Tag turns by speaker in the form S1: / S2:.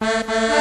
S1: Uh-huh.